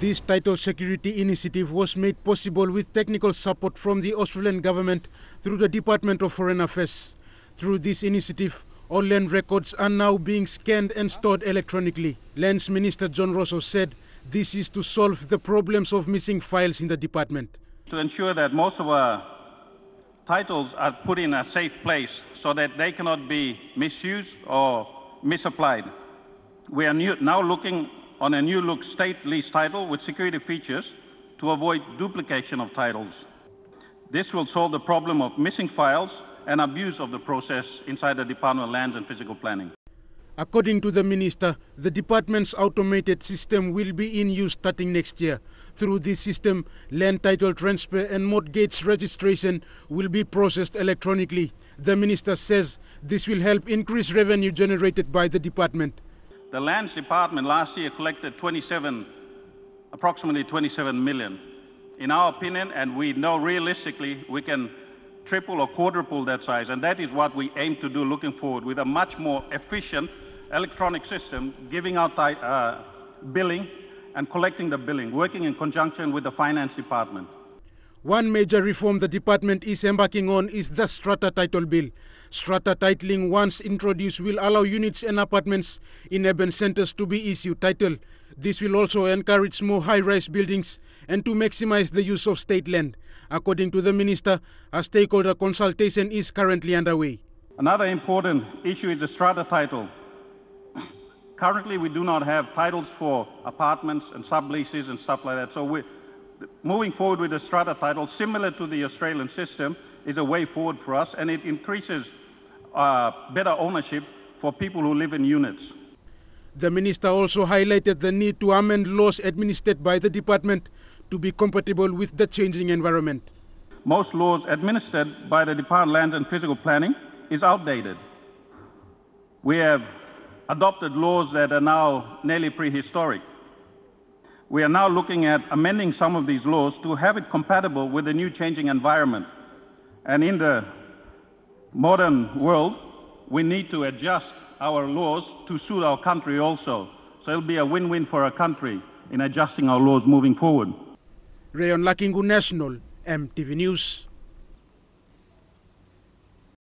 This title security initiative was made possible with technical support from the Australian government through the Department of Foreign Affairs. Through this initiative, all land records are now being scanned and stored electronically. Lands Minister John Rosso said this is to solve the problems of missing files in the department. To ensure that most of our titles are put in a safe place so that they cannot be misused or misapplied. We are now looking on a new look state lease title with security features to avoid duplication of titles. This will solve the problem of missing files and abuse of the process inside the Department of Lands and Physical Planning. According to the minister, the department's automated system will be in use starting next year. Through this system, land title transfer and mortgage registration will be processed electronically. The minister says this will help increase revenue generated by the department. The Lands Department last year collected 27, approximately 27 million. In our opinion, and we know realistically, we can triple or quadruple that size, and that is what we aim to do looking forward with a much more efficient electronic system, giving out uh, billing and collecting the billing, working in conjunction with the finance department. One major reform the department is embarking on is the strata title bill. Strata titling once introduced will allow units and apartments in urban centers to be issued title. This will also encourage more high-rise buildings and to maximize the use of state land. According to the minister, a stakeholder consultation is currently underway. Another important issue is the strata title. Currently, we do not have titles for apartments and subleases and stuff like that. So we, moving forward with the strata title, similar to the Australian system, is a way forward for us, and it increases uh, better ownership for people who live in units. The minister also highlighted the need to amend laws administered by the department to be compatible with the changing environment. Most laws administered by the Department of Lands and Physical Planning is outdated. We have adopted laws that are now nearly prehistoric. We are now looking at amending some of these laws to have it compatible with the new changing environment. And in the modern world, we need to adjust our laws to suit our country also. So it'll be a win-win for our country in adjusting our laws moving forward. Rayon Lakingu National, EMTV News.